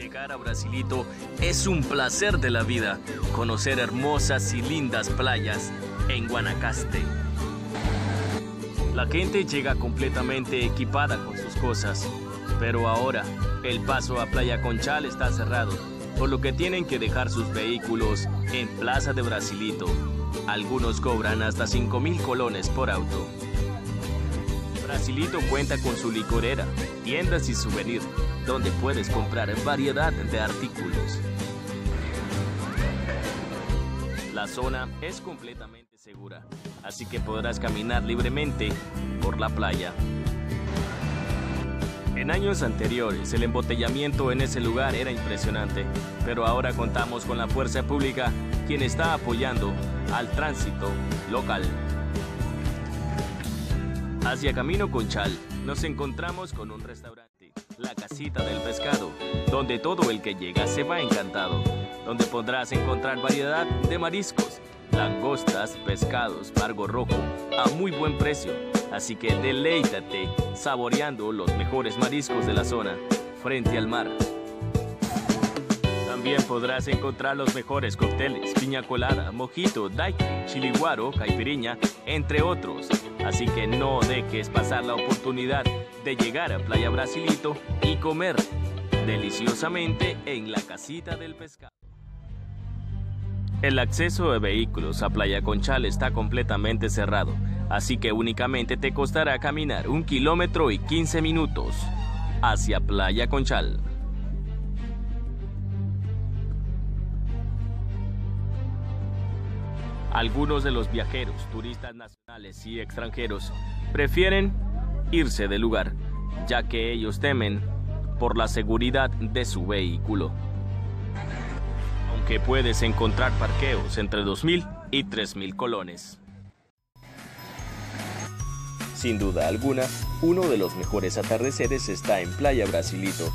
Llegar a Brasilito es un placer de la vida. Conocer hermosas y lindas playas en Guanacaste. La gente llega completamente equipada con sus cosas, pero ahora el paso a Playa Conchal está cerrado, por lo que tienen que dejar sus vehículos en Plaza de Brasilito. Algunos cobran hasta 5 mil colones por auto. Brasilito cuenta con su licorera, tiendas y souvenir, donde puedes comprar variedad de artículos. La zona es completamente segura, así que podrás caminar libremente por la playa. En años anteriores el embotellamiento en ese lugar era impresionante, pero ahora contamos con la fuerza pública quien está apoyando al tránsito local. Hacia Camino Conchal nos encontramos con un restaurante, La Casita del Pescado, donde todo el que llega se va encantado, donde podrás encontrar variedad de mariscos, langostas, pescados, pargo rojo, a muy buen precio. Así que deleítate saboreando los mejores mariscos de la zona, frente al mar. También podrás encontrar los mejores cócteles, piña colada, mojito, daiquiri, chiliguaro, caipiriña, entre otros. Así que no dejes pasar la oportunidad de llegar a Playa Brasilito y comer deliciosamente en la casita del pescado. El acceso de vehículos a Playa Conchal está completamente cerrado, así que únicamente te costará caminar un kilómetro y 15 minutos hacia Playa Conchal. Algunos de los viajeros, turistas nacionales y extranjeros, prefieren irse del lugar, ya que ellos temen por la seguridad de su vehículo que puedes encontrar parqueos entre 2.000 y 3.000 colones. Sin duda alguna, uno de los mejores atardeceres está en Playa Brasilito.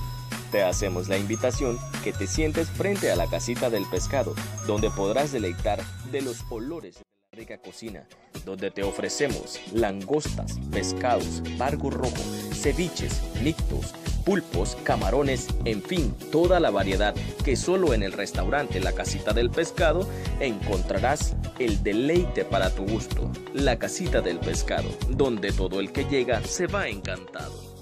Te hacemos la invitación que te sientes frente a la casita del pescado, donde podrás deleitar de los olores rica cocina, donde te ofrecemos langostas, pescados, bargo rojo, ceviches, mictos, pulpos, camarones, en fin, toda la variedad que solo en el restaurante La Casita del Pescado encontrarás el deleite para tu gusto. La Casita del Pescado, donde todo el que llega se va encantado.